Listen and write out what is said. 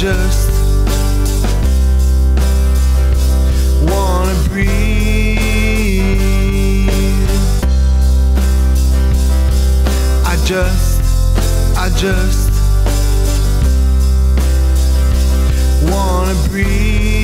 just wanna breathe. I just, I just wanna breathe.